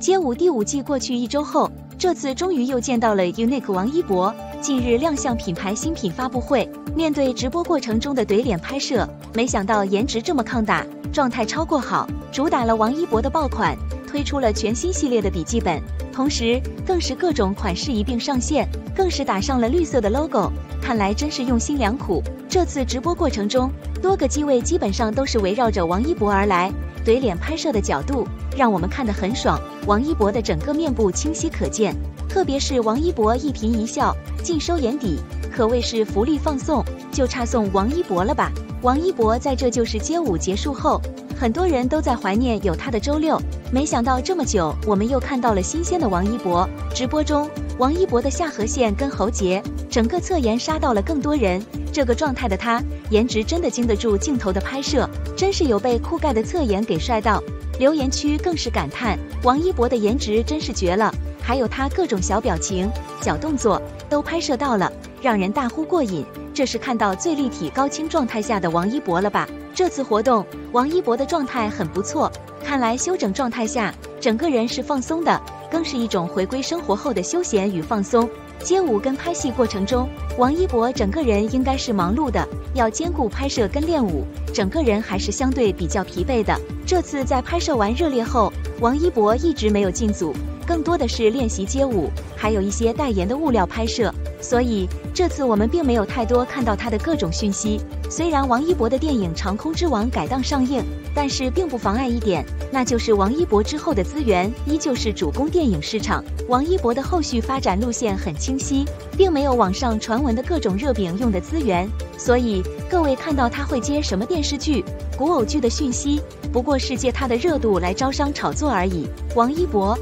街舞第五季过去一周后，这次终于又见到了 Unique 王一博。近日亮相品牌新品发布会，面对直播过程中的怼脸拍摄，没想到颜值这么抗打，状态超过好，主打了王一博的爆款，推出了全新系列的笔记本，同时更是各种款式一并上线，更是打上了绿色的 logo，看来真是用心良苦。这次直播过程中，多个机位基本上都是围绕着王一博而来。怼脸拍摄的角度让我们看得很爽，王一博的整个面部清晰可见，特别是王一博一颦一笑尽收眼底，可谓是福利放送，就差送王一博了吧？王一博在这就是街舞结束后，很多人都在怀念有他的周六，没想到这么久，我们又看到了新鲜的王一博。直播中，王一博的下颌线跟喉结，整个侧颜杀到了更多人。这个状态的他，颜值真的经得住镜头的拍摄，真是有被酷盖的侧颜给帅到。留言区更是感叹，王一博的颜值真是绝了，还有他各种小表情、小动作都拍摄到了，让人大呼过瘾。这是看到最立体高清状态下的王一博了吧？这次活动，王一博的状态很不错，看来休整状态下，整个人是放松的，更是一种回归生活后的休闲与放松。街舞跟拍戏过程中，王一博整个人应该是忙碌的，要兼顾拍摄跟练舞，整个人还是相对比较疲惫的。这次在拍摄完热烈后，王一博一直没有进组，更多的是练习街舞，还有一些代言的物料拍摄，所以这次我们并没有太多看到他的各种讯息。虽然王一博的电影《长空之王》改档上映，但是并不妨碍一点。那就是王一博之后的资源依旧是主攻电影市场。王一博的后续发展路线很清晰，并没有网上传闻的各种热饼用的资源，所以各位看到他会接什么电视剧、古偶剧的讯息，不过是借他的热度来招商炒作而已。王一博。